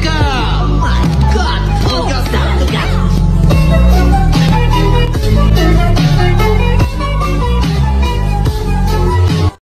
Go.